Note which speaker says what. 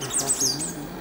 Speaker 1: Gracias.